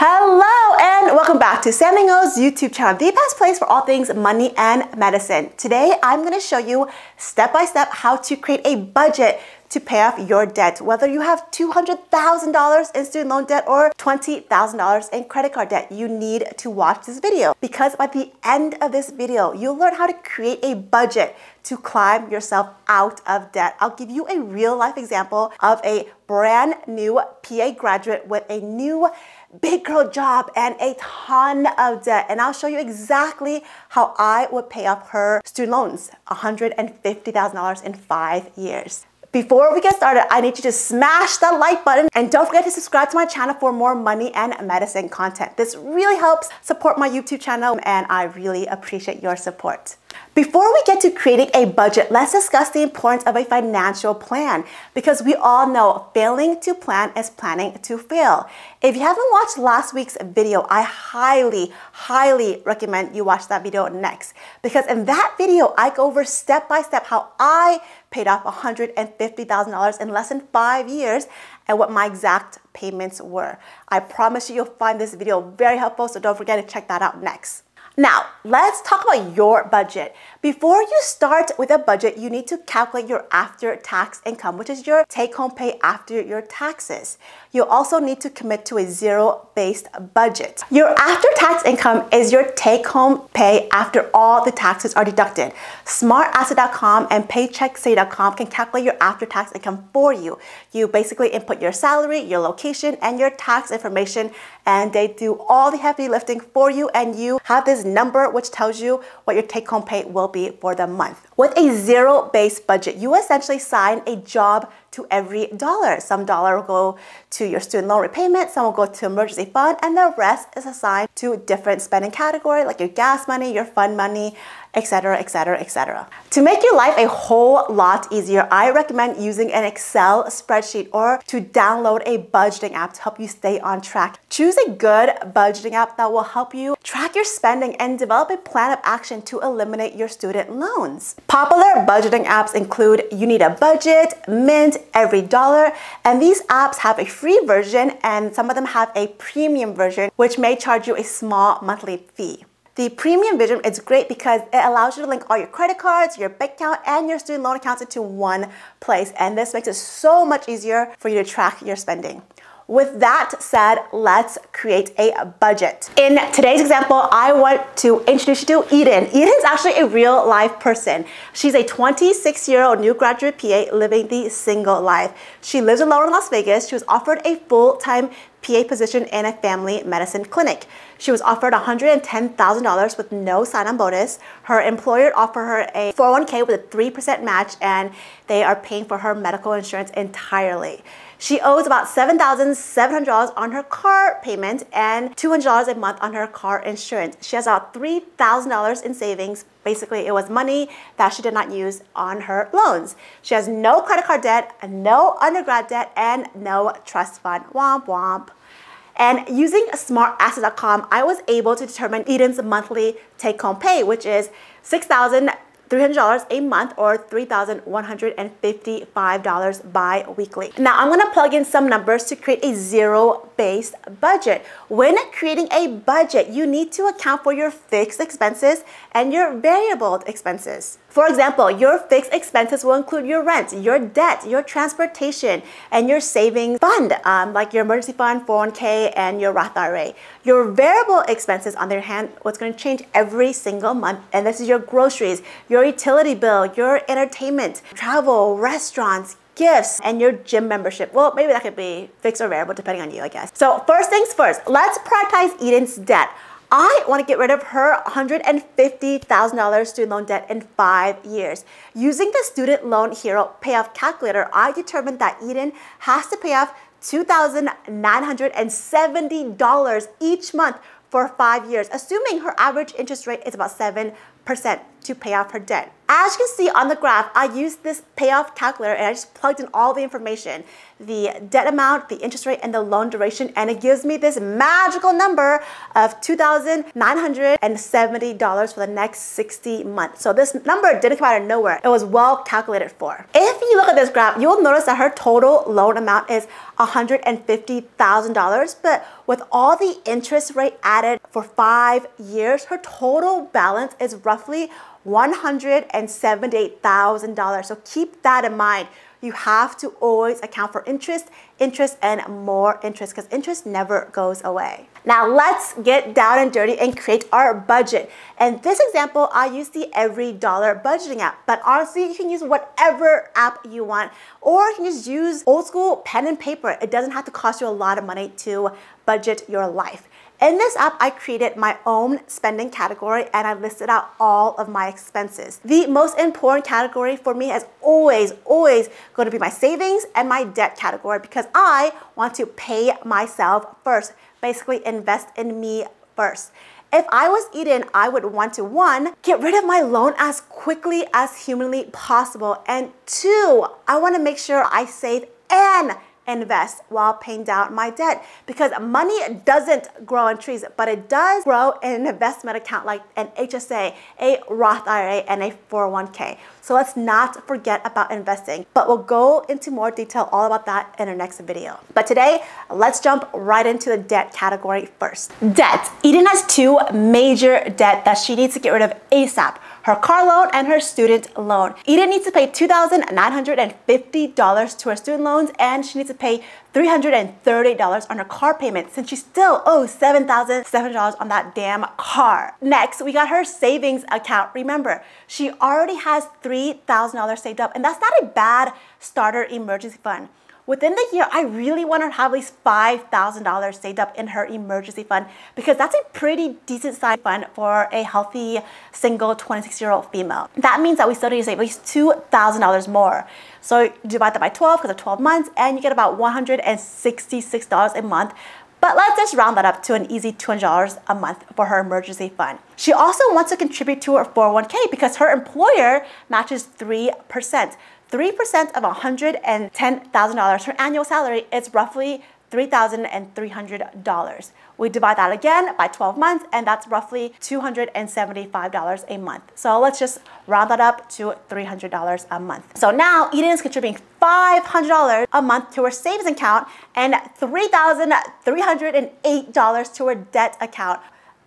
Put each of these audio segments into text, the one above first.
Hello and welcome back to Sami Ngo's YouTube channel, the best place for all things money and medicine. Today, I'm going to show you step by step how to create a budget to pay off your debt, whether you have $200,000 in student loan debt or $20,000 in credit card debt. You need to watch this video because by the end of this video, you'll learn how to create a budget to climb yourself out of debt. I'll give you a real life example of a brand new PA graduate with a new big girl job and a ton of debt. And I'll show you exactly how I would pay off her student loans, $150,000 in five years. Before we get started, I need you to smash the like button and don't forget to subscribe to my channel for more money and medicine content. This really helps support my YouTube channel and I really appreciate your support. Before we get to creating a budget, let's discuss the importance of a financial plan because we all know failing to plan is planning to fail. If you haven't watched last week's video, I highly, highly recommend you watch that video next because in that video, I go over step by step how I paid off $150,000 in less than five years and what my exact payments were. I promise you, you'll find this video very helpful, so don't forget to check that out next. Now, let's talk about your budget. Before you start with a budget, you need to calculate your after tax income, which is your take home pay after your taxes. You also need to commit to a zero based budget. Your after tax income is your take home pay after all the taxes are deducted. SmartAsset.com and PaycheckCity.com can calculate your after tax income for you. You basically input your salary, your location, and your tax information, and they do all the heavy lifting for you, and you have this number which tells you what your take home pay will be for the month. With a zero based budget, you essentially sign a job to every dollar. Some dollar will go to your student loan repayment, some will go to emergency fund, and the rest is assigned to different spending category like your gas money, your fund money, etc., etc., etc. To make your life a whole lot easier, I recommend using an Excel spreadsheet or to download a budgeting app to help you stay on track. Choose a good budgeting app that will help you track your spending and develop a plan of action to eliminate your student loans. Popular budgeting apps include You Need a Budget, Mint, Every Dollar, and these apps have a free version and some of them have a premium version which may charge you a small monthly fee. The premium Vision is great because it allows you to link all your credit cards, your bank account, and your student loan accounts into one place. And this makes it so much easier for you to track your spending. With that said, let's create a budget. In today's example, I want to introduce you to Eden. Eden's actually a real life person. She's a 26 year old new graduate PA living the single life. She lives in Las Vegas. She was offered a full-time PA position in a family medicine clinic. She was offered $110,000 with no sign-on bonus. Her employer offered her a 401k with a 3% match and they are paying for her medical insurance entirely. She owes about $7,700 on her car payment and $200 a month on her car insurance. She has about $3,000 in savings. Basically, it was money that she did not use on her loans. She has no credit card debt, no undergrad debt, and no trust fund. Womp womp. And using smartasset.com, I was able to determine Eden's monthly take-home pay, which is 6000 $300 a month or $3,155 bi-weekly. Now I'm gonna plug in some numbers to create a zero-based budget. When creating a budget, you need to account for your fixed expenses and your variable expenses. For example, your fixed expenses will include your rent, your debt, your transportation, and your savings fund, um, like your emergency fund, 401k, and your Roth IRA. Your variable expenses, on the other hand, what's going to change every single month, and this is your groceries, your utility bill, your entertainment, travel, restaurants, gifts, and your gym membership. Well, maybe that could be fixed or variable depending on you, I guess. So first things first, let's prioritize Eden's debt. I want to get rid of her $150,000 student loan debt in five years. Using the Student Loan Hero payoff calculator, I determined that Eden has to pay off $2,970 each month for five years, assuming her average interest rate is about 7%. To pay off her debt. As you can see on the graph, I used this payoff calculator and I just plugged in all the information, the debt amount, the interest rate, and the loan duration, and it gives me this magical number of $2,970 for the next 60 months. So this number didn't come out of nowhere. It was well calculated for. If you look at this graph, you'll notice that her total loan amount is $150,000, but with all the interest rate added for five years, her total balance is roughly $178,000. So keep that in mind. You have to always account for interest, interest, and more interest because interest never goes away. Now let's get down and dirty and create our budget. In this example, I use the Every Dollar budgeting app, but honestly, you can use whatever app you want, or you can just use old school pen and paper. It doesn't have to cost you a lot of money to budget your life. In this app, I created my own spending category and I listed out all of my expenses. The most important category for me has always, always going to be my savings and my debt category because I want to pay myself first, basically invest in me first. If I was Eden, I would want to one, get rid of my loan as quickly as humanly possible. And two, I want to make sure I save and invest while paying down my debt because money doesn't grow on trees, but it does grow in an investment account like an HSA, a Roth IRA, and a 401k. So let's not forget about investing, but we'll go into more detail all about that in our next video. But today, let's jump right into the debt category first. Debt. Eden has two major debt that she needs to get rid of ASAP her car loan and her student loan. Eden needs to pay $2,950 to her student loans and she needs to pay $330 on her car payment since she still owes $7,700 on that damn car. Next, we got her savings account. Remember, she already has $3,000 saved up and that's not a bad starter emergency fund. Within the year, I really want her to have at least $5,000 saved up in her emergency fund because that's a pretty decent size fund for a healthy single 26 year old female. That means that we still need to save at least $2,000 more. So divide that by 12 because of 12 months and you get about $166 a month but let's just round that up to an easy $200 a month for her emergency fund. She also wants to contribute to her 401k because her employer matches 3%. 3% of $110,000, her annual salary is roughly $3,300. We divide that again by 12 months, and that's roughly $275 a month. So let's just round that up to $300 a month. So now Eden is contributing $500 a month to her savings account and $3,308 to her debt account.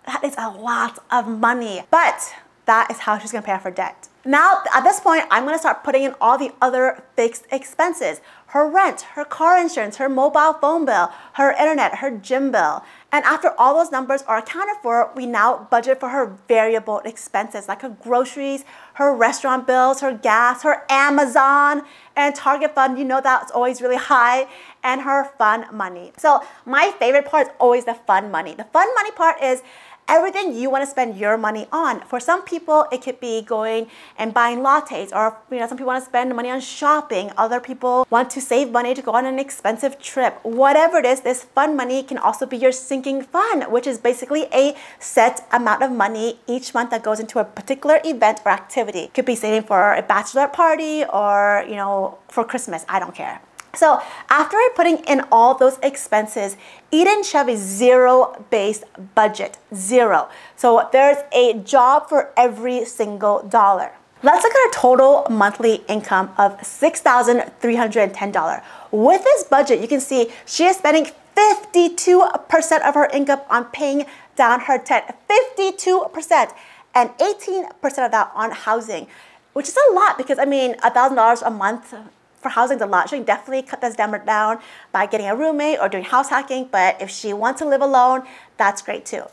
That is a lot of money, but that is how she's gonna pay off her debt. Now, at this point, I'm gonna start putting in all the other fixed expenses. Her rent, her car insurance, her mobile phone bill, her internet, her gym bill. And after all those numbers are accounted for, we now budget for her variable expenses like her groceries, her restaurant bills, her gas, her Amazon, and Target fund, you know that's always really high, and her fun money. So my favorite part is always the fun money. The fun money part is everything you want to spend your money on. For some people, it could be going and buying lattes, or you know, some people want to spend money on shopping. Other people want to save money to go on an expensive trip. Whatever it is, this fun money can also be your sinking fund, which is basically a set amount of money each month that goes into a particular event or activity. Could be saving for a bachelor party or you know for Christmas. I don't care. So after putting in all those expenses, Eden have zero-based budget, zero. So there's a job for every single dollar. Let's look at her total monthly income of $6,310. With this budget, you can see she is spending 52% of her income on paying down her debt, 52%, and 18% of that on housing, which is a lot because I mean, $1,000 a month for housing a lot. She can definitely cut this number down by getting a roommate or doing house hacking. But if she wants to live alone, that's great too.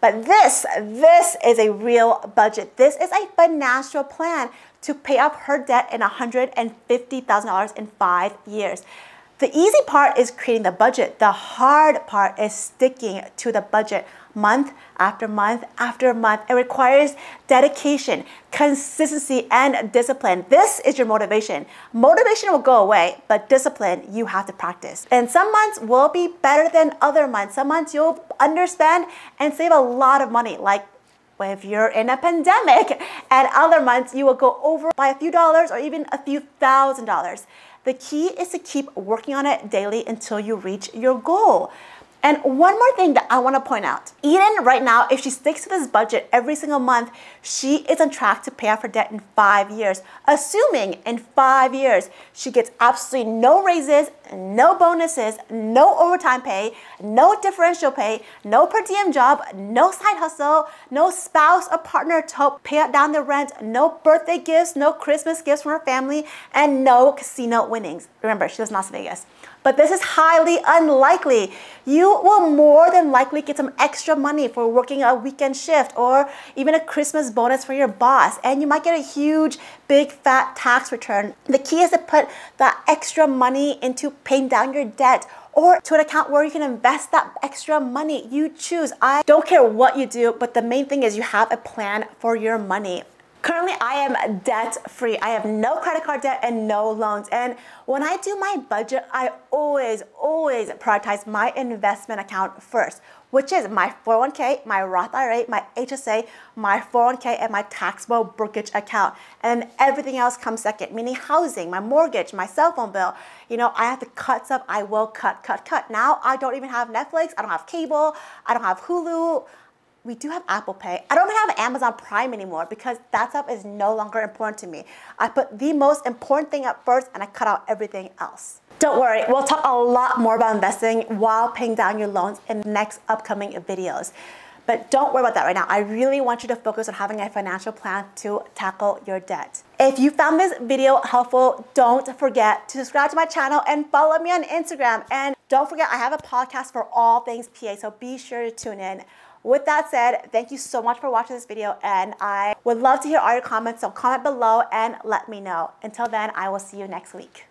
But this, this is a real budget. This is a financial plan to pay off her debt in $150,000 in five years. The easy part is creating the budget. The hard part is sticking to the budget month after month after month. It requires dedication, consistency, and discipline. This is your motivation. Motivation will go away, but discipline you have to practice. And some months will be better than other months. Some months you'll underspend and save a lot of money, like if you're in a pandemic and other months you will go over by a few dollars or even a few thousand dollars. The key is to keep working on it daily until you reach your goal. And one more thing that I want to point out. Eden, right now, if she sticks to this budget every single month, she is on track to pay off her debt in five years. Assuming in five years, she gets absolutely no raises, no bonuses, no overtime pay, no differential pay, no per diem job, no side hustle, no spouse or partner to help pay down the rent, no birthday gifts, no Christmas gifts from her family, and no casino winnings. Remember, she lives in Las Vegas but this is highly unlikely. You will more than likely get some extra money for working a weekend shift or even a Christmas bonus for your boss, and you might get a huge, big, fat tax return. The key is to put that extra money into paying down your debt or to an account where you can invest that extra money. You choose. I don't care what you do, but the main thing is you have a plan for your money. Currently, I am debt free. I have no credit card debt and no loans. And when I do my budget, I always, always prioritize my investment account first, which is my 401k, my Roth IRA, my HSA, my 401k, and my taxable brokerage account. And everything else comes second, meaning housing, my mortgage, my cell phone bill. You know, I have to cut stuff, I will cut, cut, cut. Now I don't even have Netflix, I don't have cable, I don't have Hulu we do have Apple Pay. I don't have Amazon Prime anymore because that stuff is no longer important to me. I put the most important thing up first and I cut out everything else. Don't worry, we'll talk a lot more about investing while paying down your loans in the next upcoming videos. But don't worry about that right now. I really want you to focus on having a financial plan to tackle your debt. If you found this video helpful, don't forget to subscribe to my channel and follow me on Instagram. And don't forget, I have a podcast for all things PA, so be sure to tune in. With that said, thank you so much for watching this video and I would love to hear all your comments, so comment below and let me know. Until then, I will see you next week.